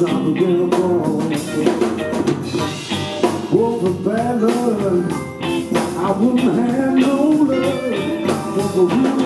never been born. Oh, for bad love, I wouldn't have no love. For the real